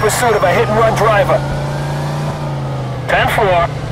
pursuit of a hit-and-run driver. 10-4.